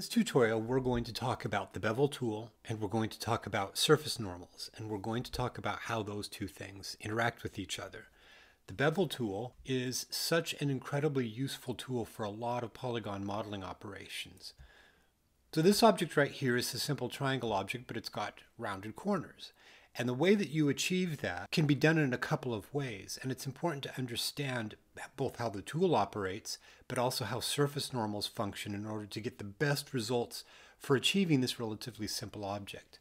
this tutorial, we're going to talk about the bevel tool and we're going to talk about surface normals and we're going to talk about how those two things interact with each other. The bevel tool is such an incredibly useful tool for a lot of polygon modeling operations. So this object right here is a simple triangle object, but it's got rounded corners. And the way that you achieve that can be done in a couple of ways. And it's important to understand both how the tool operates, but also how surface normals function in order to get the best results for achieving this relatively simple object.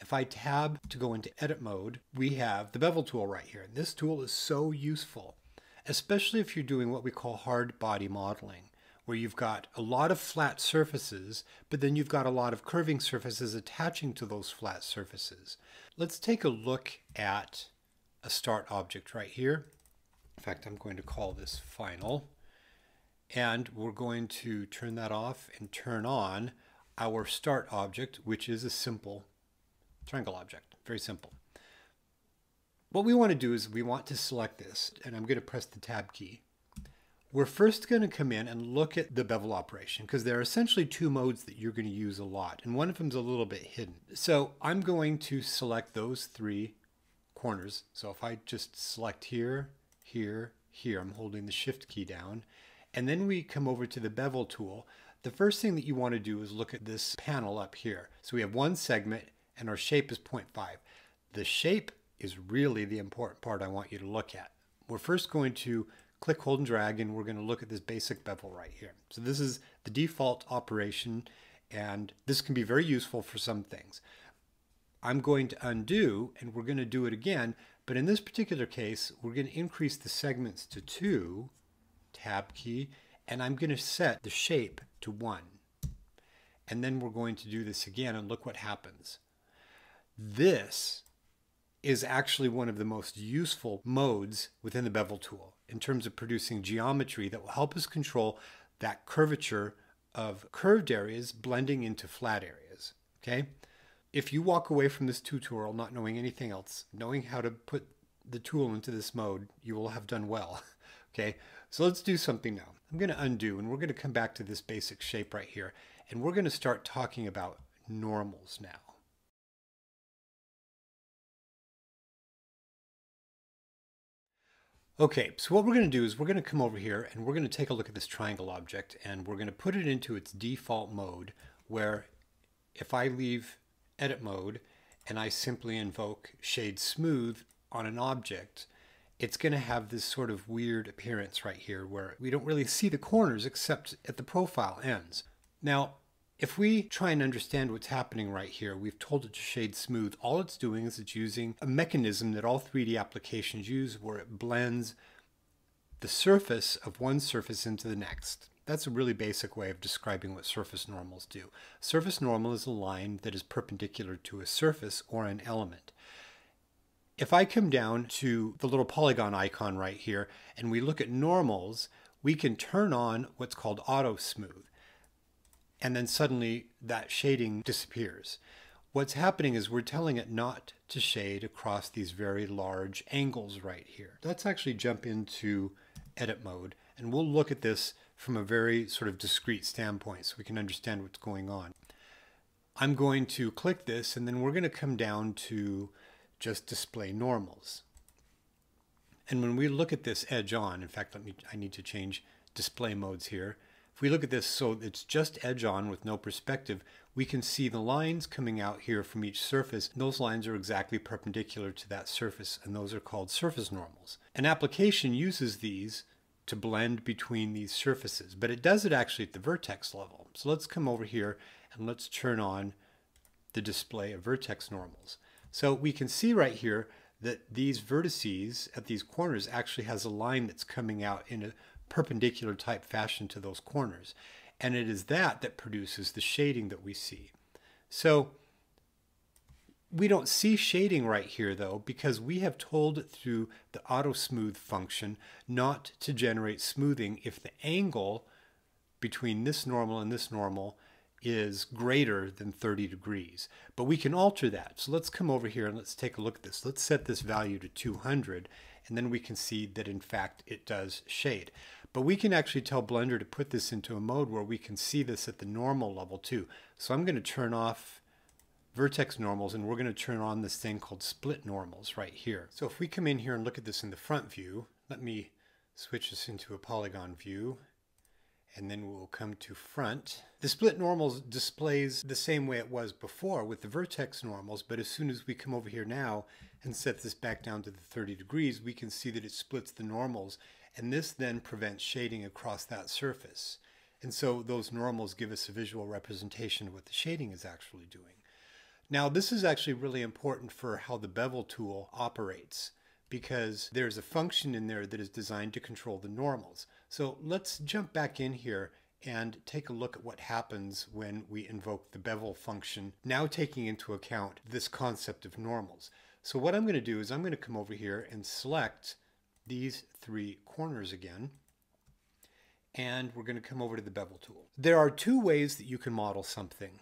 If I tab to go into edit mode, we have the bevel tool right here. This tool is so useful, especially if you're doing what we call hard body modeling where you've got a lot of flat surfaces, but then you've got a lot of curving surfaces attaching to those flat surfaces. Let's take a look at a start object right here. In fact, I'm going to call this final. And we're going to turn that off and turn on our start object, which is a simple triangle object. Very simple. What we want to do is we want to select this, and I'm going to press the tab key. We're first going to come in and look at the bevel operation because there are essentially two modes that you're going to use a lot and one of them is a little bit hidden. So I'm going to select those three corners. So if I just select here, here, here, I'm holding the shift key down and then we come over to the bevel tool. The first thing that you want to do is look at this panel up here. So we have one segment and our shape is 0.5. The shape is really the important part I want you to look at. We're first going to click, hold, and drag, and we're going to look at this basic bevel right here. So this is the default operation, and this can be very useful for some things. I'm going to undo, and we're going to do it again, but in this particular case, we're going to increase the segments to 2, tab key, and I'm going to set the shape to 1. And then we're going to do this again, and look what happens. This is actually one of the most useful modes within the bevel tool in terms of producing geometry that will help us control that curvature of curved areas blending into flat areas. Okay? If you walk away from this tutorial not knowing anything else, knowing how to put the tool into this mode, you will have done well. okay? So let's do something now. I'm going to undo and we're going to come back to this basic shape right here and we're going to start talking about normals now. Okay, so what we're going to do is we're going to come over here and we're going to take a look at this triangle object and we're going to put it into its default mode where if I leave edit mode and I simply invoke shade smooth on an object, it's going to have this sort of weird appearance right here where we don't really see the corners except at the profile ends. Now, if we try and understand what's happening right here, we've told it to shade smooth. All it's doing is it's using a mechanism that all 3D applications use where it blends the surface of one surface into the next. That's a really basic way of describing what surface normals do. Surface normal is a line that is perpendicular to a surface or an element. If I come down to the little polygon icon right here and we look at normals, we can turn on what's called auto smooth and then suddenly that shading disappears. What's happening is we're telling it not to shade across these very large angles right here. Let's actually jump into edit mode and we'll look at this from a very sort of discrete standpoint so we can understand what's going on. I'm going to click this and then we're going to come down to just display normals. And when we look at this edge on, in fact, let me, I need to change display modes here. If we look at this, so it's just edge on with no perspective, we can see the lines coming out here from each surface. Those lines are exactly perpendicular to that surface, and those are called surface normals. An application uses these to blend between these surfaces, but it does it actually at the vertex level. So let's come over here and let's turn on the display of vertex normals. So we can see right here that these vertices at these corners actually has a line that's coming out in a perpendicular type fashion to those corners. And it is that that produces the shading that we see. So we don't see shading right here though because we have told through the auto smooth function not to generate smoothing if the angle between this normal and this normal is greater than 30 degrees. But we can alter that. So let's come over here and let's take a look at this. Let's set this value to 200 and then we can see that in fact it does shade. But we can actually tell Blender to put this into a mode where we can see this at the normal level too. So I'm going to turn off vertex normals and we're going to turn on this thing called split normals right here. So if we come in here and look at this in the front view, let me switch this into a polygon view and then we'll come to front. The split normals displays the same way it was before with the vertex normals, but as soon as we come over here now and set this back down to the 30 degrees, we can see that it splits the normals, and this then prevents shading across that surface. And so those normals give us a visual representation of what the shading is actually doing. Now, this is actually really important for how the bevel tool operates because there's a function in there that is designed to control the normals. So let's jump back in here and take a look at what happens when we invoke the bevel function, now taking into account this concept of normals. So what I'm going to do is I'm going to come over here and select these three corners again, and we're going to come over to the bevel tool. There are two ways that you can model something.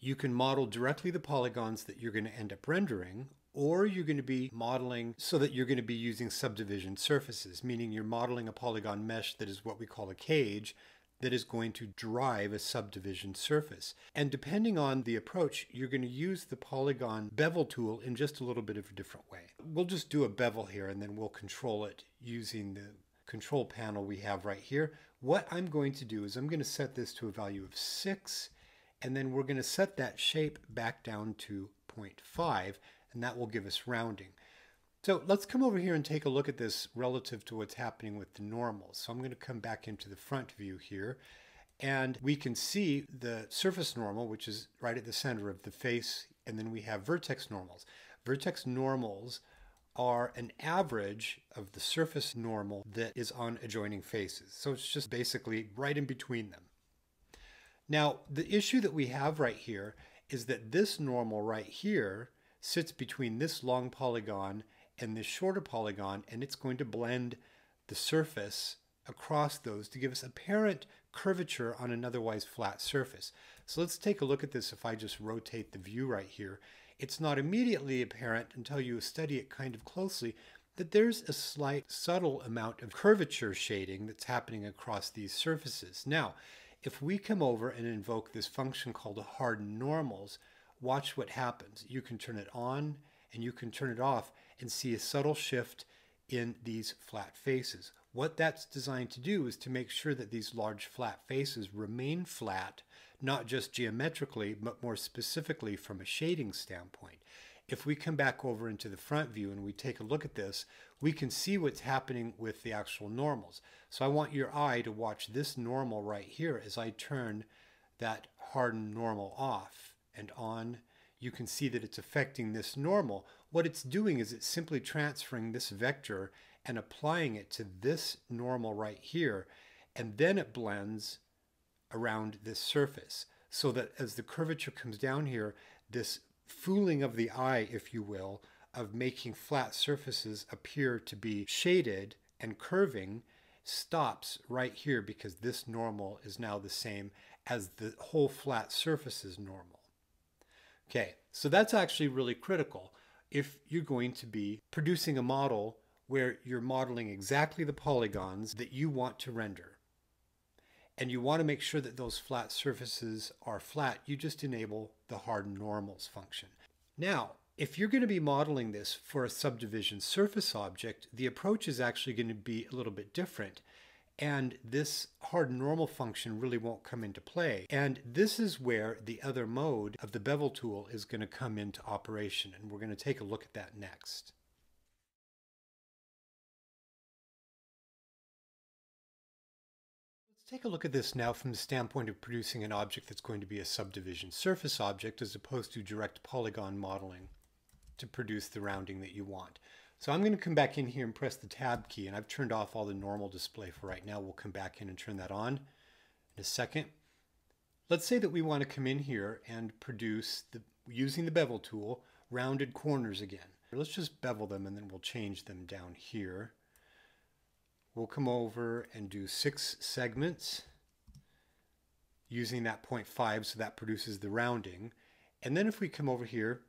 You can model directly the polygons that you're going to end up rendering, or you're going to be modeling so that you're going to be using subdivision surfaces, meaning you're modeling a polygon mesh that is what we call a cage that is going to drive a subdivision surface. And depending on the approach, you're going to use the polygon bevel tool in just a little bit of a different way. We'll just do a bevel here and then we'll control it using the control panel we have right here. What I'm going to do is I'm going to set this to a value of 6 and then we're going to set that shape back down to 0.5 and that will give us rounding. So let's come over here and take a look at this relative to what's happening with the normals. So I'm going to come back into the front view here and we can see the surface normal, which is right at the center of the face, and then we have vertex normals. Vertex normals are an average of the surface normal that is on adjoining faces. So it's just basically right in between them. Now, the issue that we have right here is that this normal right here sits between this long polygon and this shorter polygon, and it's going to blend the surface across those to give us apparent curvature on an otherwise flat surface. So let's take a look at this if I just rotate the view right here. It's not immediately apparent until you study it kind of closely that there's a slight subtle amount of curvature shading that's happening across these surfaces. Now, if we come over and invoke this function called a harden normals, watch what happens. You can turn it on and you can turn it off and see a subtle shift in these flat faces. What that's designed to do is to make sure that these large flat faces remain flat, not just geometrically, but more specifically from a shading standpoint. If we come back over into the front view and we take a look at this, we can see what's happening with the actual normals. So I want your eye to watch this normal right here as I turn that harden normal off and on, you can see that it's affecting this normal. What it's doing is it's simply transferring this vector and applying it to this normal right here, and then it blends around this surface so that as the curvature comes down here, this fooling of the eye, if you will, of making flat surfaces appear to be shaded and curving stops right here because this normal is now the same as the whole flat surface is normal. Okay, so that's actually really critical if you're going to be producing a model where you're modeling exactly the polygons that you want to render. And you want to make sure that those flat surfaces are flat, you just enable the hard normals function. Now, if you're going to be modeling this for a subdivision surface object, the approach is actually going to be a little bit different and this hard normal function really won't come into play. And this is where the other mode of the bevel tool is going to come into operation, and we're going to take a look at that next. Let's take a look at this now from the standpoint of producing an object that's going to be a subdivision surface object as opposed to direct polygon modeling to produce the rounding that you want. So I'm going to come back in here and press the tab key and I've turned off all the normal display for right now. We'll come back in and turn that on in a second. Let's say that we want to come in here and produce, the, using the bevel tool, rounded corners again. Let's just bevel them and then we'll change them down here. We'll come over and do six segments using that 0.5 so that produces the rounding. And then if we come over here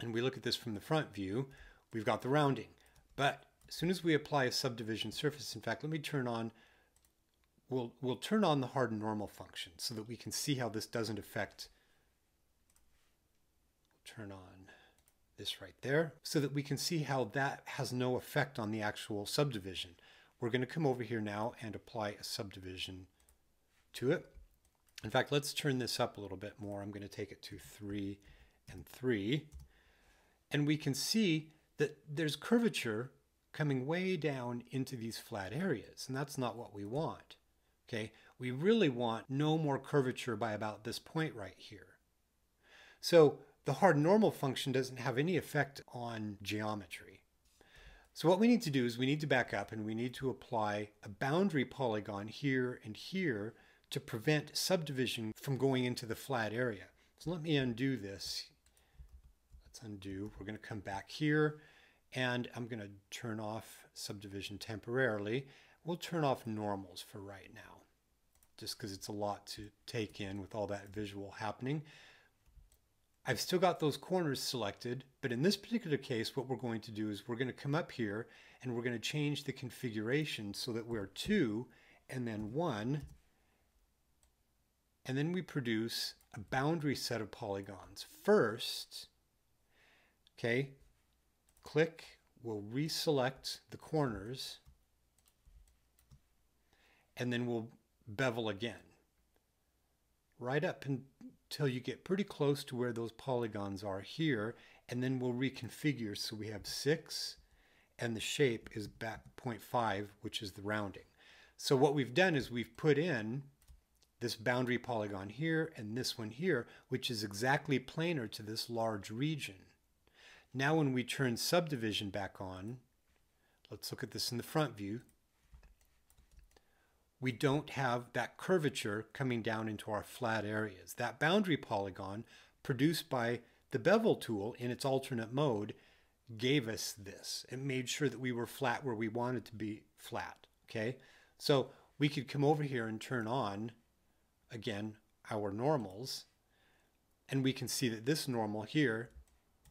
and we look at this from the front view, we've got the rounding. But as soon as we apply a subdivision surface, in fact, let me turn on we'll, we'll turn on the harden normal function so that we can see how this doesn't affect, turn on this right there, so that we can see how that has no effect on the actual subdivision. We're going to come over here now and apply a subdivision to it. In fact, let's turn this up a little bit more. I'm going to take it to 3 and 3. And we can see that there's curvature coming way down into these flat areas, and that's not what we want. Okay, we really want no more curvature by about this point right here. So the hard normal function doesn't have any effect on geometry. So what we need to do is we need to back up and we need to apply a boundary polygon here and here to prevent subdivision from going into the flat area. So let me undo this. Let's undo. We're going to come back here and I'm going to turn off subdivision temporarily. We'll turn off normals for right now just because it's a lot to take in with all that visual happening. I've still got those corners selected, but in this particular case, what we're going to do is we're going to come up here and we're going to change the configuration so that we're two and then one, and then we produce a boundary set of polygons. First, okay, click, we'll reselect the corners, and then we'll bevel again. Right up until you get pretty close to where those polygons are here, and then we'll reconfigure so we have 6, and the shape is back 0.5, which is the rounding. So what we've done is we've put in this boundary polygon here and this one here, which is exactly planar to this large region. Now when we turn subdivision back on, let's look at this in the front view, we don't have that curvature coming down into our flat areas. That boundary polygon produced by the bevel tool in its alternate mode gave us this. It made sure that we were flat where we wanted to be flat, okay? So we could come over here and turn on, again, our normals, and we can see that this normal here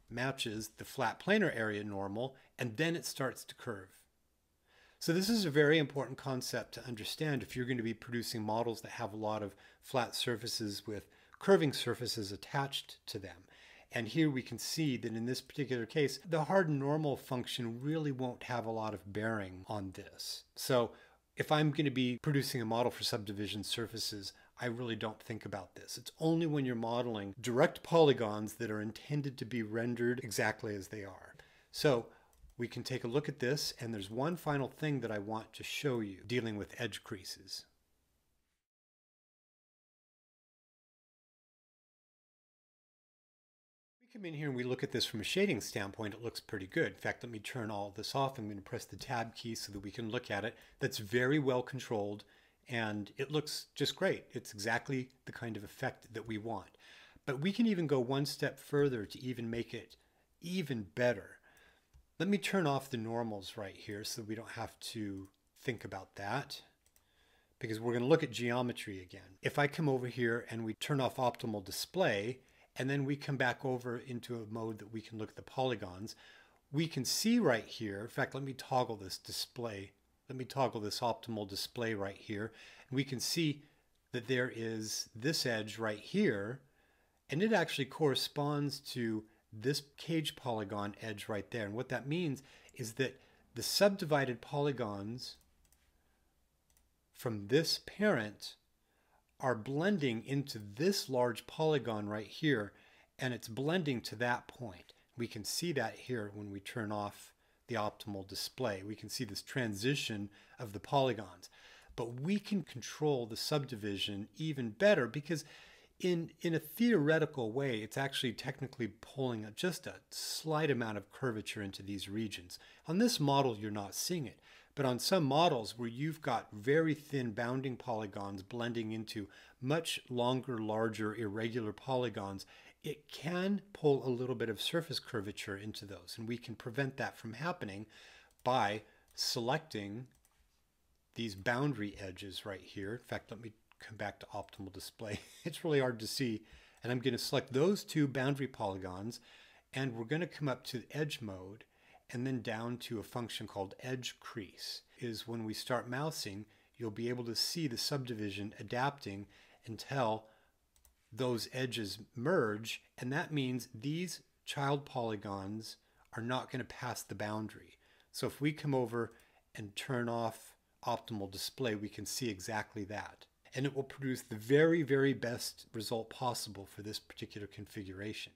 matches the flat planar area normal, and then it starts to curve. So this is a very important concept to understand if you're going to be producing models that have a lot of flat surfaces with curving surfaces attached to them. And here we can see that in this particular case, the hard normal function really won't have a lot of bearing on this. So if I'm going to be producing a model for subdivision surfaces, I really don't think about this. It's only when you're modeling direct polygons that are intended to be rendered exactly as they are. So we can take a look at this and there's one final thing that I want to show you dealing with edge creases. We come in here and we look at this from a shading standpoint, it looks pretty good. In fact, let me turn all this off. I'm going to press the tab key so that we can look at it. That's very well controlled and it looks just great. It's exactly the kind of effect that we want. But we can even go one step further to even make it even better. Let me turn off the normals right here so we don't have to think about that because we're going to look at geometry again. If I come over here and we turn off optimal display and then we come back over into a mode that we can look at the polygons, we can see right here, in fact, let me toggle this display. Let me toggle this optimal display right here. And we can see that there is this edge right here, and it actually corresponds to this cage polygon edge right there. And what that means is that the subdivided polygons from this parent are blending into this large polygon right here, and it's blending to that point. We can see that here when we turn off the optimal display. We can see this transition of the polygons. But we can control the subdivision even better because in in a theoretical way, it's actually technically pulling just a slight amount of curvature into these regions. On this model, you're not seeing it. But on some models where you've got very thin bounding polygons blending into much longer, larger, irregular polygons, it can pull a little bit of surface curvature into those. And we can prevent that from happening by selecting these boundary edges right here. In fact, let me come back to optimal display. it's really hard to see. And I'm going to select those two boundary polygons and we're going to come up to edge mode and then down to a function called edge crease is when we start mousing you'll be able to see the subdivision adapting until those edges merge. And that means these child polygons are not going to pass the boundary. So if we come over and turn off optimal display, we can see exactly that. And it will produce the very, very best result possible for this particular configuration.